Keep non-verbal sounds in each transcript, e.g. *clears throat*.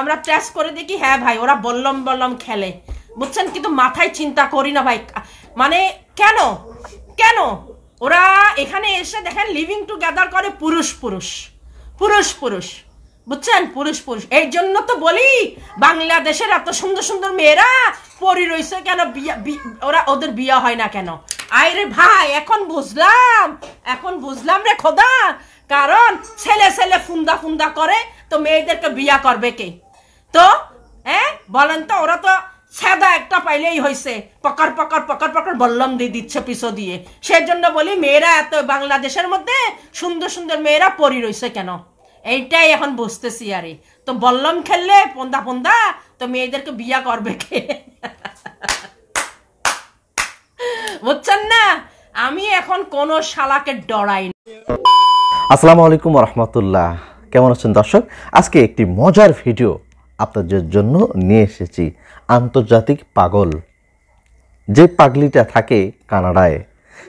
আমরা টেস্ট করে দেখি হ্যাঁ ভাই, ওরা বললম বললম খেলে। বুঝছেন? কিন্তু মাথায় চিন্তা করি না ভাই। মানে কেন? কেন? ওরা এখানে এসে দেখেন লিভিং টুগেদার করে পুরুষ পুরুষ। পুরুষ পুরুষ। বুঝছেন? পুরুষ পুরুষ। এই জন্য তো বলি, বাংলাদেশের এত সুন্দর সুন্দর মেয়েরা পরি রইছে কেন? ওরা ওদের বিয়ে হয় না কেন? আরে ভাই, এখন বুঝলাম। এখন বুঝলাম রে খোদা। কারণ ছেলে ছেলে ফুন্দা ফুন্দা করে, তো মেয়েদেরকে বিয়া করবে কে? তো হ্যাঁ বলেন তো, ওরা তো সাদা একটা পাইলেই হয়েছে পকর পকর পকর পকর বল্লম দিয়ে দিচ্ছে পিছু দিয়ে। সেই জন্য বলি মেয়েরা এত বাংলাদেশের মধ্যে সুন্দর সুন্দর মেয়েরা পরি রইছে কেন? এইটাই এখন বুঝতেছি আরে। তো বল্লম খেললে পন্দা পন্দা, তো মেয়েদেরকে বিয়া করবে কে? বুঝছেন না? আমি এখন কোন শালাকে ডরাই না। আসসালামু আলাইকুম রহমতুল্লাহ। কেমন আছেন দর্শক? আজকে একটি মজার ভিডিও আপনাদের জন্য নিয়ে এসেছি। আন্তর্জাতিক পাগল। যে পাগলিটা থাকে কানাডায়,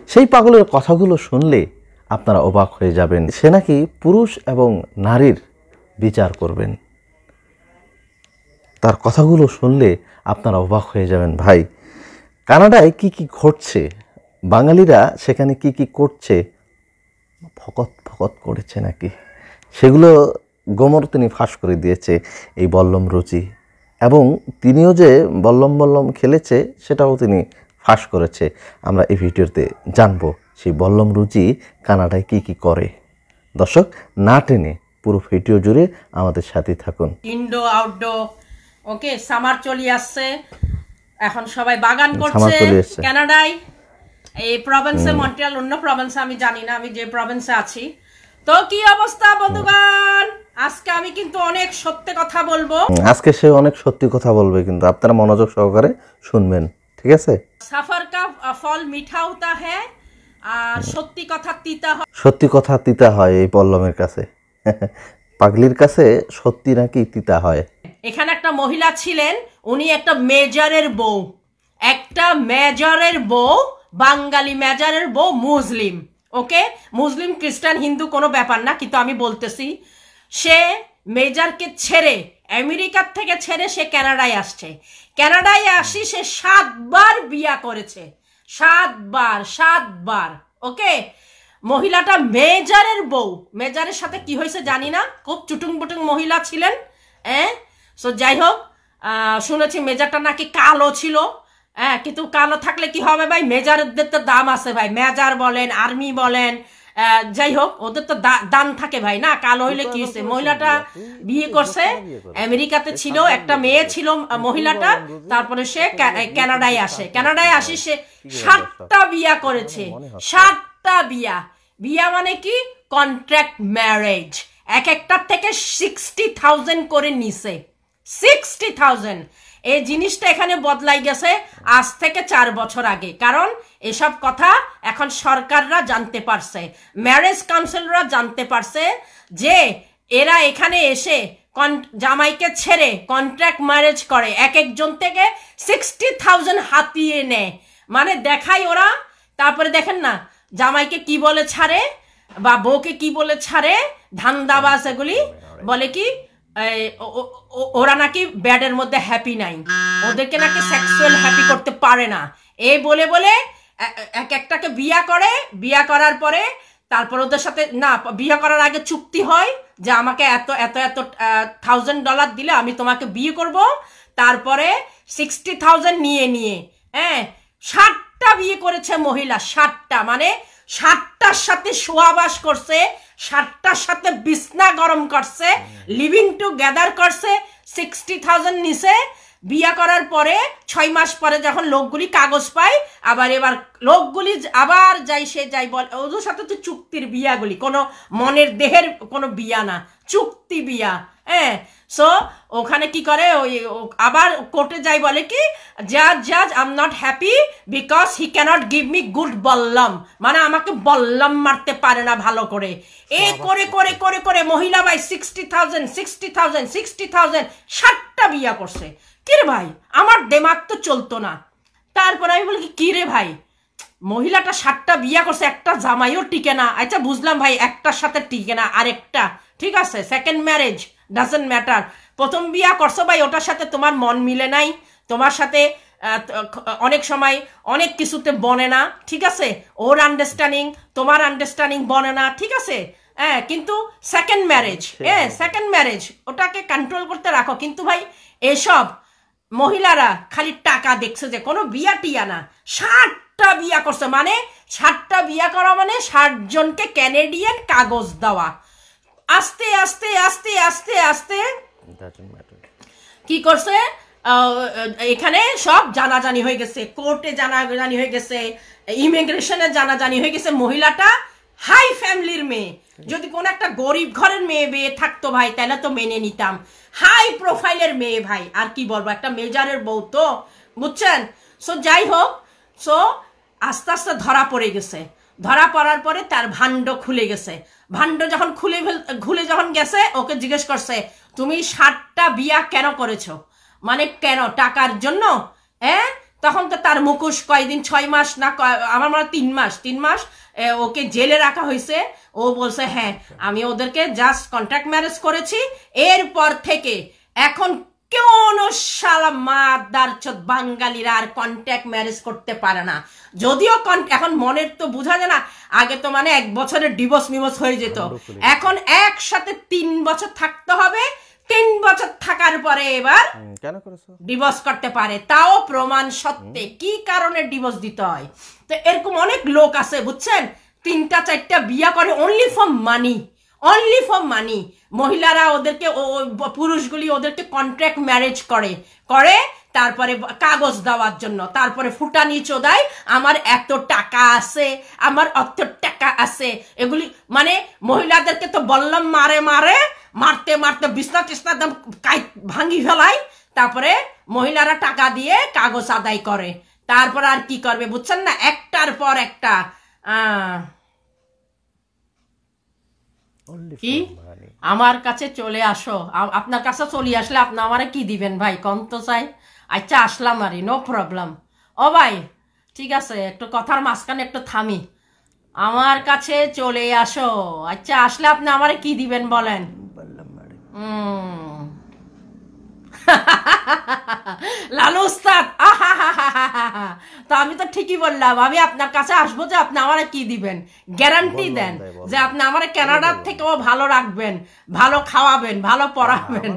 সেই পাগলের কথাগুলো শুনলে আপনারা অবাক হয়ে যাবেন। সে নাকি পুরুষ এবং নারীর বিচার করবেন। তার কথাগুলো শুনলে আপনারা অবাক হয়ে যাবেন, ভাই। কানাডায় কি কি ঘটছে? বাঙালিরা সেখানে কি কি করছে? ফকত ফকত করেছে নাকি? সেগুলো গোমর তিনি ফাঁস করে দিয়েছে এই বল্লম রুচি। এবং তিনিও যে বল্লম বল্লম খেলেছে সেটাও তিনি ফাঁস করেছে। আমরা এই ভিডিওতে জানব সেই বল্লম রুচি কানাডায় কি কি করে। দর্শক না টেনে পুরো ভিডিও জুড়ে আমাদের সাথে থাকুন। ইনডো আউটডো ওকে সামার চলে আসছে। এখন সবাই বাগান করছে কানাডায়। এই প্রভিন্সে মন্ট্রিয়াল অন্য প্রভিন্সে আমি জানি না আমি যে প্রভিন্সে আছি। তো কি অবস্থা বন্ধুগণ? আজকে আমি কিন্তু অনেক সত্যি কথা বলব। আজকে সে অনেক সত্যি কথা বলবে কিন্তু আপনারা মনোযোগ সহকারে শুনবেন ঠিক আছে? সফর কা ফল মিঠা হতা হ্যাঁ আর সত্যি কথা তিতা হয়। সত্যি কথা তিতা হয় এই পল্লমের কাছে। *laughs* পাগলির কাছে সত্যি নাকি তিতা হয়? এখানে একটা মহিলা ছিলেন উনি একটা মেজরের বউ। একটা মেজরের বউ বাঙালি মেজরের বউ মুসলিম। ওকে? মুসলিম, খ্রিস্টান, হিন্দু কোনো ব্যাপার না, কিন্তু আমি বলতেছি, সে মেজারকে ছেড়ে, আমেরিকার থেকে ছেড়ে সে কানাডায় আসছে। কানাডায় আসি সে সাতবার বিয়া করেছে। সাতবার সাতবার, ওকে? মহিলাটা মেজারের বউ। মেজারের সাথে কি হয়েছে জানি না। খুব চুটুং বুটুং মহিলা ছিলেন হ্যাঁ সো যাই হোক শুনেছি মেজারটা নাকি কালো ছিল। হ্যাঁ কিন্তু কালো থাকলে কি হবে ভাই? মেজারদের তো দাম আছে ভাই। মেজার বলেন, আর্মি বলেন যাই হোক, ওদের তো দা- দাম থাকে ভাই, না? কালো হইলে কি হয়েছে মহিলাটা বিয়ে করছে, আমেরিকাতে ছিল, একটা মেয়ে ছিল মহিলাটা, তারপরে সে কানাডায় আসে। কানাডায় আসি, সে সাতটা বিয়া করেছে। সাতটা বিয়া। বিয়া মানে কি? কন্ট্রাক্ট ম্যারেজ এক একটার থেকে সিক্সটি থাউজেন্ড করে নিছে। সিক্সটি থাউজেন্ড এই জিনিসটা এখানে বদলাই গেছে আজ থেকে চার বছর আগে। কারণ এসব কথা এখন সরকাররা জানতে পারছে ম্যারেজ কাউন্সিলরা জানতে পারছে যে এরা এখানে এসে জামাইকে ছেড়ে কন্ট্রাক্ট ম্যারেজ করে, এক একজন থেকে সিক্সটি থাউজেন্ড হাতিয়ে নেয়। মানে দেখাই ওরা, তারপরে দেখেন না, জামাইকে কি বলে ছাড়ে বা বউকে কি বলে ছাড়ে, ধান্দাবাজ এগুলি বলে কি ওরা নাকি ব্যাডের মধ্যে হ্যাপি নাই। ওদেরকে নাকি সেক্সুয়াল হ্যাপি করতে পারে না। এই বলে বলে এক একটাকে বিয়া করে, বিয়া করার পরে তারপর ওদের সাথে, না, বিয়ে করার আগে চুক্তি হয় যে আমাকে এত এত এত থাউজেন্ড ডলার দিলে আমি তোমাকে বিয়ে করব। তারপরে সিক্সটি থাউজেন্ড নিয়ে নিয়ে হ্যাঁ ষাটটা বিয়ে করেছে মহিলা, ষাটটা। মানে ষাটটার সাথে শোয়াবাস করছে সাতটার সাথে বিছনা গরম করছে লিভিং টু গ্যাদার করছে সিক্সটি থাউজেন্ড নিছে বিয়া করার পরে ছয় মাস পরে যখন লোকগুলি কাগজ পায় আবার এবার লোকগুলি আবার যাই সে যাই বল ওদের সাথে তো চুক্তির বিয়াগুলি কোনো মনের দেহের কোনো বিয়া না চুক্তি বিয়া হ্যাঁ? সো ওখানে কি করে ওই আবার কোর্টে যাই বলে কি জাজ জাজ I am not happy because he cannot give me good বল্লম। মানে আমাকে বল্লম মারতে পারে না ভালো করে। এ করে করে করে করে মহিলা ভাই sixty thousand sixty thousand sixty thousand ষাটটা বিয়া করছে। কিরে ভাই? আমার দেমাগ তো চলতো না। তারপর আমি বলি কি, কি রে ভাই? মহিলাটা সাতটা বিয়া করছে একটা জামাইও টিকে না। আচ্ছা বুঝলাম ভাই একটার সাথে টিকে না আরেকটা ঠিক আছে সেকেন্ড ম্যারেজ ডাজেন্ট ম্যাটার প্রথম বিয়া করছ ভাই ওটার সাথে তোমার মন মিলে নাই। তোমার সাথে অনেক সময় অনেক কিছুতে বনে না। ঠিক আছে ওর আন্ডারস্ট্যান্ডিং তোমার আন্ডারস্ট্যান্ডিং বনে না। ঠিক আছে? হ্যাঁ কিন্তু সেকেন্ড ম্যারেজ হ্যাঁ সেকেন্ড ম্যারেজ ওটাকে কন্ট্রোল করতে রাখো। কিন্তু ভাই এসব মহিলারা খালি টাকা দেখছে যে কোনো বিয়া টিয়া না। ষাটটা বিয়া করছে মানে ষাটটা বিয়া করা মানে ষাট জনকে ক্যানেডিয়ান কাগজ দেওয়া। আস্তে আস্তে আস্তে আস্তে আস্তে কি করছে? এখানে সব জানাজানি হয়ে গেছে। কোর্টে জানাজানি হয়ে গেছে। ইমিগ্রেশনে জানাজানি হয়ে গেছে। মহিলাটা হাই ফ্যামিলির মেয়ে। যদি কোন একটা গরিব ঘরের মেয়ে মেয়ে থাকতো ভাই, তাহলে তো মেনে নিতাম। হাই প্রোফাইলের মেয়ে ভাই, আর কি বলব, একটা মেজারের বউ তো, বুঝছেন? সো যাই হোক সো আস্তে আস্তে ধরা পড়ে গেছে। ধরা পড়ার পরে তার ভাণ্ড খুলে গেছে। ভাণ্ড যখন খুলে খুলে যখন গেছে, ওকে জিজ্ঞেস করছে, তুমি ষাটটা বিয়া কেন করেছ? মানে কেন? টাকার জন্য? হ্যাঁ? তখন তো তার মুখোশ কয়দিন? ছয় মাস না আমার মনে তিন মাস। তিন মাস ওকে জেলে রাখা হয়েছে। ও বলছে হ্যাঁ আমি ওদেরকে জাস্ট কন্ট্রাক্ট ম্যারেজ করেছি। এরপর থেকে এখন কোন শালা মাদার চোদ বাঙালিরা আর কন্ট্যাক্ট ম্যারেজ করতে পারে না। যদিও এখন মনের তো বোঝা যায় না আগে তো মানে এক বছরের ডিভোর্স মিভোর্স হয়ে যেত। এখন একসাথে তিন বছর থাকতে হবে। তিন বছর থাকার পরে এবার কেন করেছ? ডিভোর্স করতে পারে। তাও প্রমাণ সত্ত্বে কি কারণে ডিভোর্স দিতে হয়? তো এরকম অনেক লোক আছে বুঝছেন? তিনটা চারটা বিয়া করে only for money only for money মহিলারা ওদেরকে পুরুষগুলি ওদেরকে কন্ট্রাক্ট ম্যারেজ করে। করে তারপরে কাগজ দেওয়ার জন্য। তারপরে ফুটানি চোদায় আমার এত টাকা আছে আমার অত টাকা আছে। এগুলি মানে মহিলাদেরকে তো বললাম মারে মারে মারতে মারতে বিছনা টিসনা একদম ভাঙি ফেলায় তারপরে মহিলারা টাকা দিয়ে কাগজ আদায় করে। তারপর আর কি করবে বুঝছেন না? একটার পর একটা কি? আমার কাছে চলে আসো। আপনার কাছে চলে আসলে আপনি আমারে কি দিবেন ভাই? কম তো চাই। আচ্ছা আসলাম আরে নো প্রবলেম ও ভাই ঠিক আছে একটু কথার মাঝখানে একটু থামি। আমার কাছে চলে আসো। আচ্ছা আসলে আপনি আমারে কি দিবেন বলেন? Madam। *laughs* লালু উস্তাদ। তো আমি তো ঠিকই বললাম আমি আপনার কাছে আসব যে আপনি আমারে কি দিবেন? গ্যারান্টি দেন যে আপনি আমারে কানাডার থেকেও ভালো রাখবেন ভালো খাওয়াবেন ভালো পড়াবেন।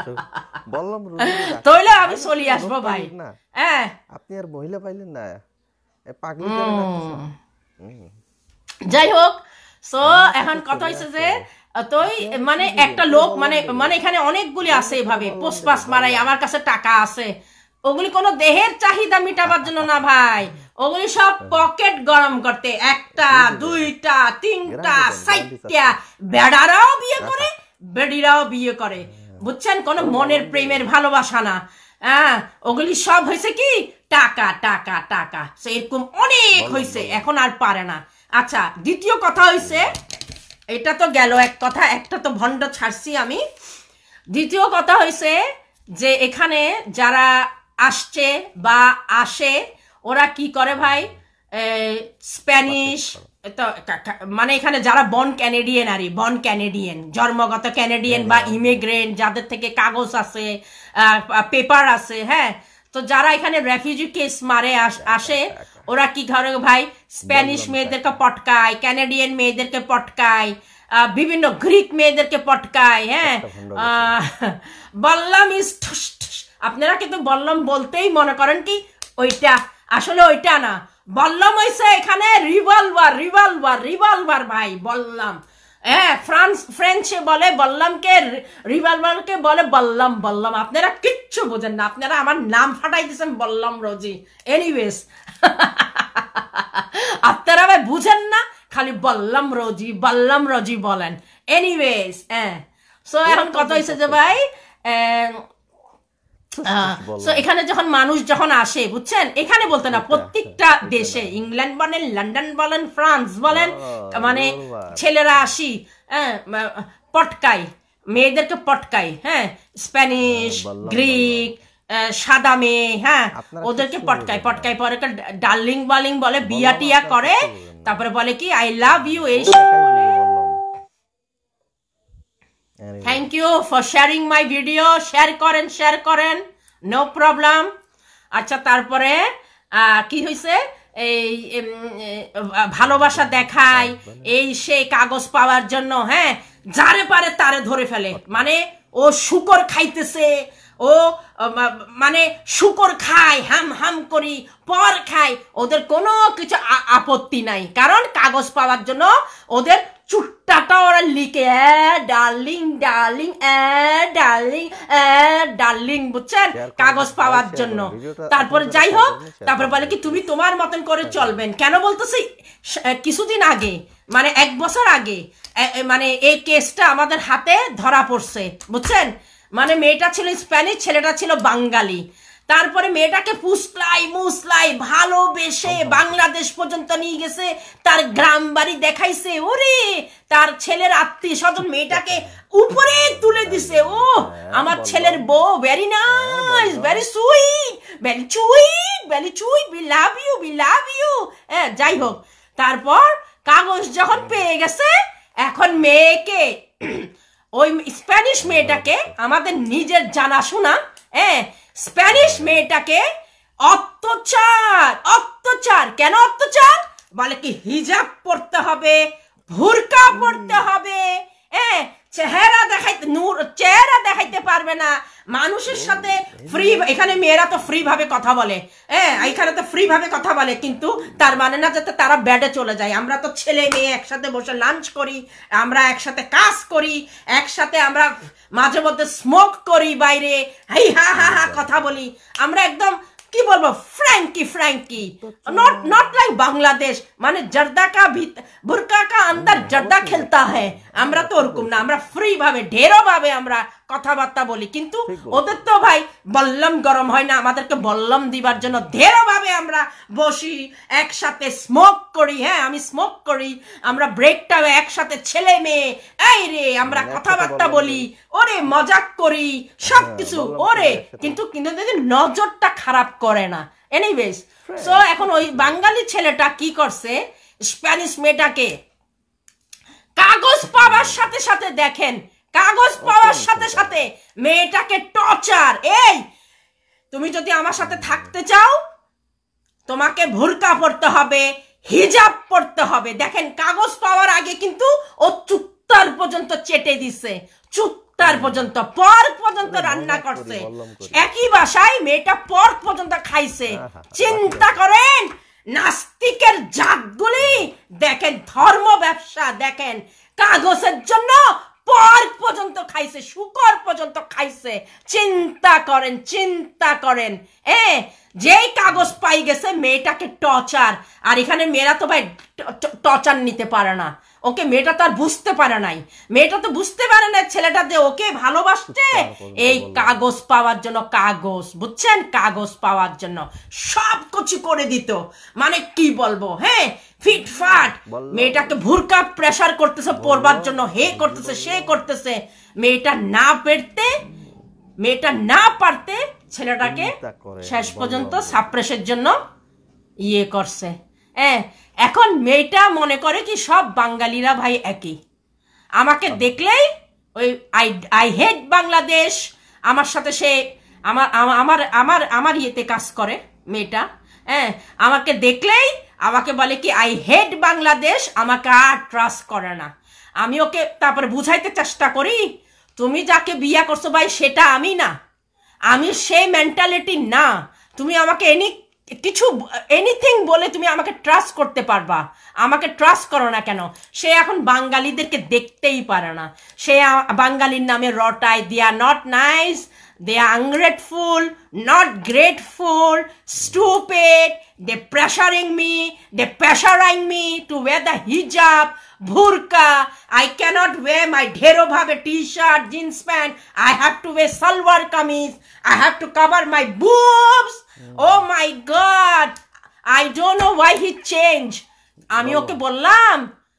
*laughs* বললাম *laughs* তাইলে আমি চলে আসব ভাই। হ্যাঁ। আপনি আর মহিলা পাইলেন না। এ পাগলি। যাই হোক সো এখন কথা হয়েছে যে তুই মানে একটা লোক মানে মানে এখানে অনেকগুলি আছে এভাবে পোস্টপাস মারাই আমার কাছে টাকা আছে। ওগুলি কোনো দেহের চাহিদা মিটাবার জন্য না ভাই। ওগুলি সব পকেট গরম করতে একটা দুইটা তিনটা চারটা বেড়ারাও বিয়ে করে বেডিরাও বিয়ে করে। বুঝছেন? কোনো মনের প্রেমের ভালোবাসা না। হ্যাঁ ওগুলি সব হয়েছে কি? টাকা টাকা টাকা। সে এরকম অনেক হয়েছে এখন আর পারে না। আচ্ছা দ্বিতীয় কথা হয়েছে এটা তো গেল এক কথা একটা তো ভণ্ড ছাড়ছি আমি। দ্বিতীয় কথা হয়েছে যে এখানে যারা আসছে বা আসে ওরা কি করে ভাই? স্প্যানিশ তো মানে এখানে যারা বন ক্যানেডিয়ান আরই বন ক্যানেডিয়ান জন্মগত ক্যানেডিয়ান বা ইমিগ্রেন্ট যাদের থেকে কাগজ আছে পেপার আছে হ্যাঁ? তো যারা এখানে রেফিউজি কেস মারে আসে ওরা কি ধরো ভাই স্প্যানিশ মেয়েদেরকে পটকায় ক্যানাডিয়ান মেয়েদেরকে পটকায় বিভিন্ন গ্রিক মেয়েদেরকে পটকায় হ্যাঁ? বললাম ইস। আপনারা কিন্তু বললাম বলতেই মনে করেন কি ওইটা। আসলে ওইটা না। বললাম হয়েছে এখানে রিভলভার রিভলভার রিভলভার ভাই বললাম। হ্যাঁ ফ্রান্স ফ্রেঞ্চে বলে বললামকে রিভলভারকে বলে বললাম বললাম। আপনারা কিচ্ছু বোঝেন না। আপনারা আমার নাম ফাটাই দিয়েছেন বললাম রোজি। এনিওয়েজ *laughs* আপনারা ভাই বুঝেন না খালি বললাম রোজি বললাম রোজি বলেন। এনিওয়েজ হ্যাঁ। সো এখন কত হয়েছে যে ভাই সো এখানে যখন মানুষ যখন আসে বুঝছেন এখানে বলতে না প্রত্যেকটা দেশে ইংল্যান্ড বলেন লন্ডন বলেন ফ্রান্স বলেন মানে ছেলেরা আসি হ্যাঁ পটকাই মেয়েদেরকে পটকাই হ্যাঁ স্প্যানিশ গ্রিক সাদা মেয়ে হ্যাঁ ওদেরকে না। পটকাই পরে ডার্লিং বার্লিং বলে বিয়া টিয়া করে। তারপরে বলে কি আই লাভ ইউ এই বলে। Thank you for sharing my video share করেন শেয়ার করেন. নো প্রবলেম আচ্ছা তারপরে কি হয়েছে এই ভালোবাসা দেখায় এই সে কাগজ পাওয়ার জন্য হ্যাঁ? যারে পারে তারে ধরে ফেলে। মানে ও শুকর খাইতেছে ও মানে শুকর খায় হাম হাম করি পর খায়। ওদের কোনো কিছু আপত্তি নাই। কারণ কাগজ পাওয়ার জন্য ওদের চুট্টাটা লিখে ডার্লিং ডার্লিং ডার্লিং ডার্লিং বুঝছেন? কাগজ পাওয়ার জন্য। তারপরে যাই হোক তারপরে। বলে কি তুমি তোমার মতন করে চলবেন? কেন বলতেছি? কিছুদিন আগে মানে এক বছর আগে মানে এই কেসটা আমাদের হাতে ধরা পড়ছে বুঝছেন? মানে মেয়েটা ছিল স্প্যানিশ ছেলেটা ছিল বাঙালি। তারপরে মেয়েটাকে পুষলাই মুসলাই ভালোবেসে বাংলাদেশ পর্যন্ত নিয়ে গেছে তার গ্রাম বাড়ি দেখাইছে। ওরে তার ছেলের আত্মীয় স্বজন মেয়েটাকে উপরে তুলে দিছে। ও আমার ছেলের বউ very nice very sweet very sweet very sweet be love you be love you হ্যাঁ যাই হোক। তারপর কাগজ যখন পেয়ে গেছে এখন মেয়েকে ওই স্প্যানিশ মেয়েটাকে আমাদের নিজের জানাশোনা হ্যাঁ স্প্যানিশ মেয়েটাকে অত্যাচার অত্যাচার। কেন অত্যাচার? বলে কি, হিজাব পড়তে হবে ভুরকা পড়তে হবে। হ্যাঁ চেহারা দেখাইতে নূর চেহারা দেখাইতে পারবে না। মানুষের সাথে ফ্রি এখানে মেয়েরা তো ফ্রি ভাবে কথা বলে। হ্যাঁ এখানে তো ফ্রি ভাবে কথা বলে কিন্তু তার মানে না যাতে তারা ব্যাডে চলে যায়। আমরা তো ছেলে মেয়ে একসাথে বসে লাঞ্চ করি আমরা একসাথে কাজ করি একসাথে আমরা মাঝে মধ্যে স্মোক করি বাইরে হাই হা হা হা কথা বলি। আমরা একদম কি বলব? Frankly frankly not not like Bangladesh মানে জর্দা কা ভিত বুরকা কা আন্দার জর্দা খেলতা হ্যায়। আমরা তো ওরকম না আমরা ফ্রি ভাবে ঢেরো ভাবে আমরা কথাবার্তা বলি। কিন্তু ওদের তো ভাই বল্লম গরম হয় না। আমাদেরকে বল্লম দিবার জন্য ঢেরো ভাবে আমরা বসি একসাথে স্মোক করি। হ্যাঁ আমি স্মোক করি। আমরা ব্রেকটাও একসাথে ছেলে মেয়ে এই রে আমরা কথাবার্তা বলি ওরে মজাক করি সব কিছু ওরে। কিন্তু কিন্তু যদি নজরটা খারাপ করে না। এনিওয়েজ সো এখন ওই বাঙালি ছেলেটা কি করছে? স্প্যানিশ মেয়েটাকে কাগজ পাওয়ার সাথে সাথে দেখেন কাগজ পাওয়ার সাথে সাথে মেয়েটাকে টর্চার এই তুমি যদি আমার সাথে থাকতে চাও তোমাকে ভুরকা পড়তে হবে হিজাব পড়তে হবে। দেখেন কাগজ পাওয়ার আগে কিন্তু ও চুত্তার পর্যন্ত চেটে দিছে। চুত্তার পর্যন্ত পর্ক পর্যন্ত রান্না করছে। একই বাসায় মেয়েটা পর্ক পর্যন্ত খাইছে। চিন্তা করেন নাস্তিকের জাতগুলি দেখেন ধর্ম ব্যবসা দেখেন কাগজের জন্য পর্ক পর্যন্ত খাইছে, শুকর পর্যন্ত খাইছে। চিন্তা করেন চিন্তা করেন। এ যেই কাগজ পাই গেছে, মেয়েটাকে টর্চার আর এখানে মেয়েরা তো ভাই টর্চার নিতে পারে না। ওকে মেয়েটা তো আর বুঝতে পারে নাই। মেয়েটা তো বুঝতে পারে না ছেলেটা যে ওকে ভালোবাসছে এই কাগজ পাওয়ার জন্য কাগজ বুঝছেন? কাগজ পাওয়ার জন্য। সব কিছু করে দিত। মানে কি বলব হ্যাঁ? ফিটফাট। মেয়েটাকে ভুরকা প্রেশার করতেছে পড়বার জন্য হে করতেছে সে করতেছে। মেয়েটা না পেরতে মেয়েটা না পারতে ছেলেটাকে শেষ পর্যন্ত সাপ্রেসের জন্য ইয়ে করছে। হ্যাঁ এখন মেয়েটা মনে করে কি সব বাঙালিরা ভাই একই। আমাকে দেখলেই ওই আই আই হেট বাংলাদেশ, আমার সাথে সে, আমার আমার আমার আমার ইয়েতে কাজ করে মেয়েটা হ্যাঁ আমাকে দেখলেই আমাকে বলে কি, আই হেট বাংলাদেশ, আমাকে আর ট্রাস্ট করে না। আমি ওকে তারপরে বুঝাইতে চেষ্টা করি, তুমি যাকে বিয়া করছ ভাই, সেটা আমি না। আমি সেই মেন্টালিটি না। তুমি আমাকে এনি কিছু এনিথিং বলে তুমি আমাকে ট্রাস্ট করতে পারবা আমাকে ট্রাস্ট করো না কেন সে এখন বাঙালিদেরকে দেখতেই পারে না সে বাঙালির নামে রটায় they are not nice they are ungrateful not grateful stupid they pressuring me they pressuring me to wear the hijab burqa I cannot wear my dhero bhabe t-shirt, jeans pant. I have to wear salwar kameez. I have to cover my boobs. Oh my God. I don't know why he changed. আমি ওকে বললাম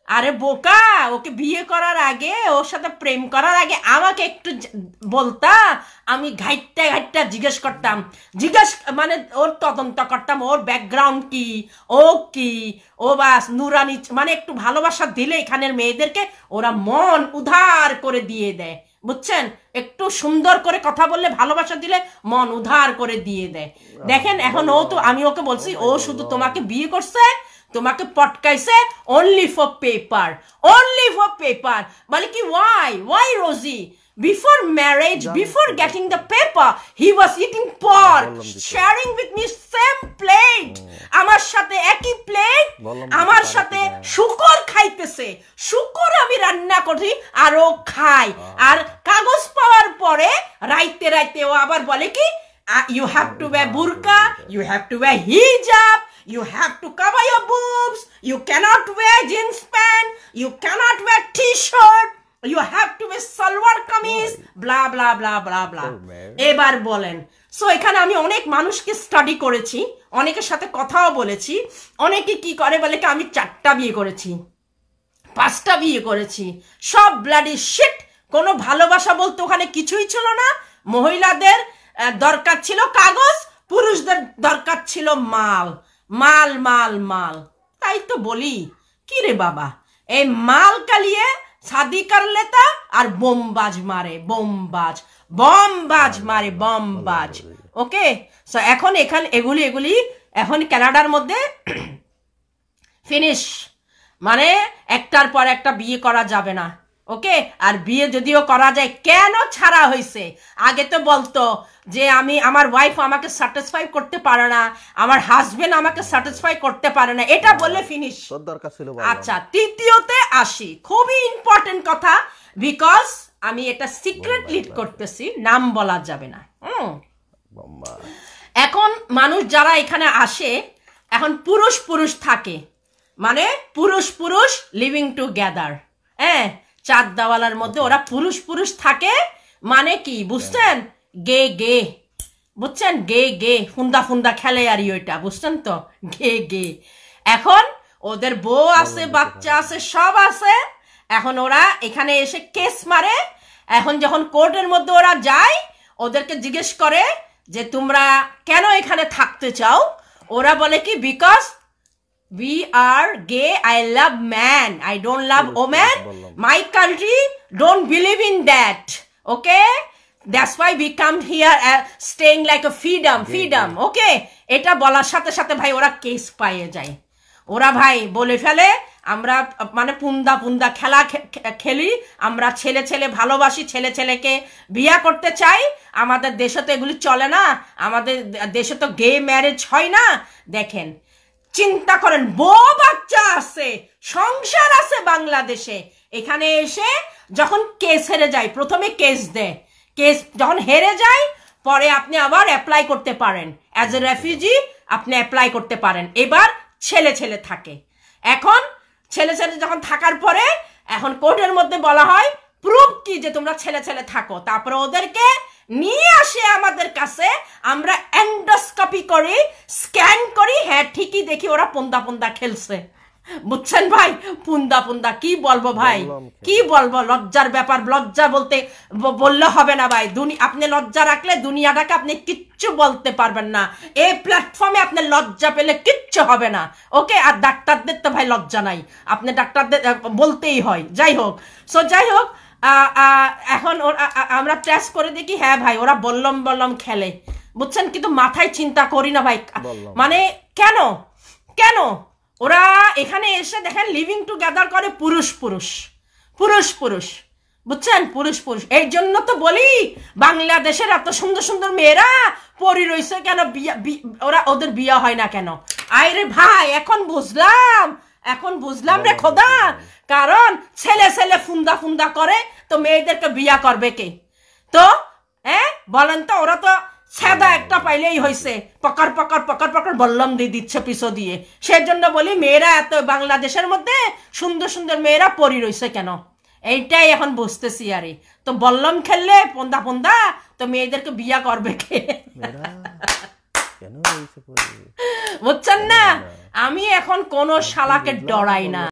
আরে বোকা ওকে বিয়ে করার আগে ওর সাথে প্রেম করার আগে আমাকে একটু বলতা আমি ঘাইটটা ঘাইটটা জিজ্ঞেস করতাম জিজ্ঞেস মানে ওর তদন্ত করতাম ওর ব্যাকগ্রাউন্ড কি ও কি ও বাস নুরানি মানে একটু ভালোবাসা দিলে এখানের মেয়েদেরকে ওরা মন উধার করে দিয়ে দেয় বুঝছেন? একটু সুন্দর করে কথা বললে ভালোবাসা দিলে মন উধার করে দিয়ে দেয়। দেখেন এখন ও তো আমি ওকে বলছি ও শুধু তোমাকে বিয়ে করছে তোমাকে পটকাইছে only for paper only for paper বলে কি why why Rosie before marriage before getting the paper he was eating পর sharing with me same plate আমার সাথে একই প্লেট আমার সাথে। শুকর খাইতেছে। শুকর আমি রান্না করি আর ও খাই আর কাগজ পাওয়ার পরে রাইতে রাইতে ও আবার বলে কি you have to wear burqa you have to wear hijab you have to cover your boobs you can't wear jeans pant you can't wear T shirt you have to wear salwar kameez blah blah blah blah blah এবার বলেন so এখানে আমি অনেক মানুষকে study করেছি অনেকের সাথে কথাও বলেছি অনেকে কি করে বলে কি আমি চারটা বিয়ে করেছি। পাঁচটা বিয়ে করেছি। সব ব্লাডি শিট কোনো ভালোবাসা বলতে ওখানে কিছুই ছিল না। মহিলাদের দরকার ছিল কাগজ, পুরুষদের দরকার ছিল মাল। মাল মাল মাল। তাই তো বলি। কি রে বাবা? এই মাল কালিয়ে শাদি কর লেতা আর বোমবাজ মারে, বোমবাজ। বমবাজ মারে, বমবাজ। ওকে? সো এখন এখানে এগুলি এগুলি এখন কানাডার মধ্যে *clears throat* ফিনিশ মানে একটার পর একটা বিয়ে করা যাবে না ওকে? আর বিয়ে যদিও করা যায় কেন ছাড়া হয়েছে আগে তো বলতো যে আমি আমার ওয়াইফ আমাকে স্যাটিসফাই করতে পারে না আমার হাজবেন্ড আমাকে স্যাটিসফাই করতে পারে না এটা বললে ফিনিশ দরকার ছিল আচ্ছা তৃতীয়তে আসি। খুবই ইম্পর্টেন্ট কথা বিকজ আমি এটা সিক্রেট লিড করতেছি নাম বলা যাবে না এখন মানুষ যারা এখানে আসে এখন পুরুষ পুরুষ থাকে মানে পুরুষ পুরুষ লিভিং টুগেদার হ্যাঁ চার দেওয়ালার মধ্যে ওরা পুরুষ পুরুষ থাকে মানে কি বুঝছেন? গে গে। বুঝছেন? গে গে। ফুন্দা ফুন্দা খেলে আর ওইটা বুঝছেন তো? গে গে। এখন ওদের বউ আছে বাচ্চা আছে সব আছে। এখন ওরা এখানে এসে কেস মারে। এখন যখন কোর্টের মধ্যে ওরা যায় ওদেরকে জিজ্ঞেস করে যে তোমরা কেন এখানে থাকতে চাও? ওরা বলে কি because we are gay i love man i don't love woman my country don't believe in that okay that's why we come here uh, staying like a freedom freedom okay এটা বলার সাথে সাথে ভাই ওরা কেস পাইয়ে যায় ওরা ভাই বলে ফেলে আমরা মানে পুন্দা পুন্দা খেলা খেলি আমরা ছেলে ছেলে ভালোবাসি ছেলে ছেলেকে বিয়া করতে চাই আমাদের দেশে তো এগুলি চলে না আমাদের দেশে তো গে ম্যারেজ হয় না দেখেন চিন্তা করেন, বউ বাচ্চা আছে, সংসার আছে বাংলাদেশে। এখানে এসে যখন কেস হেরে যায়, প্রথমে কেস দেয়। কেস যখন হেরে যায়, পরে আপনি আবার অ্যাপ্লাই করতে পারেন। অ্যাজ এ রেফিউজি আপনি অ্যাপ্লাই করতে পারেন। এবার ছেলে ছেলে থাকে। এখন ছেলে ছেলে যখন থাকার পরে, এখন কোর্টের মধ্যে বলা হয় প্রুফ কি যে তোমরা ছেলে ছেলে থাকো? তারপরে ওদেরকে নিয়ে আসে আমাদের কাছে আমরা এন্ডোস্কপি করি স্ক্যান করি হ্যাঁ ঠিকই দেখি ওরা পন্দা পন্দা খেলছে। বুঝছেন ভাই? পুন্দা পুন্দা কি বলব ভাই? কি? বলব? লজ্জার ব্যাপার লজ্জা বলতে বললে হবে না ভাই। দুনি আপনি লজ্জা রাখলে দুনিয়াটাকে আপনি কিচ্ছু বলতে পারবেন না। এই প্ল্যাটফর্মে আপনি লজ্জা পেলে কিচ্ছু হবে না। ওকে? আর ডাক্তারদের তো ভাই লজ্জা নাই। আপনি ডাক্তারদের বলতেই হয়। যাই হোক। সো যাই হোক এখন আমরা টেস্ট করে দেখি হ্যাঁ ভাই ওরা বললম বললম খেলে। বুঝছেন? কিন্তু মাথায় চিন্তা করি না ভাই। মানে কেন? কেন? ওরা এখানে এসে দেখেন লিভিং টুগেদার করে পুরুষ পুরুষ। পুরুষ পুরুষ। বুঝছেন? পুরুষ পুরুষ। এই জন্য তো বলি বাংলাদেশের এত সুন্দর সুন্দর মেয়েরা পরি রইছে কেন? বিয়া ওরা ওদের বিয়া হয় না কেন? আরে ভাই এখন বুঝলাম। এখন বুঝলাম রে খোদা কারণ ছেলে ছেলে ফুন্দা ফুন্দা করে তো মেয়েদেরকে বিয়া করবে কে? তো হ্যাঁ বলেন তো ওরা তো সাদা একটা পাইলেই হয়েছে পকর পকর পকর পকর বললাম দিয়ে দিচ্ছে পিছু দিয়ে। সেজন্য বলি মেয়েরা এত বাংলাদেশের মধ্যে সুন্দর সুন্দর মেয়েরা পরি রইছে কেন? এইটাই এখন বুঝতেছি আরে। তো বললাম খেললে পন্দা পন্দা তো মেয়েদেরকে বিয়া করবে কে মেয়েরা কেন এইসব করে? বুঝছেন না? আমি এখন কোন শালাকে ডরাই না।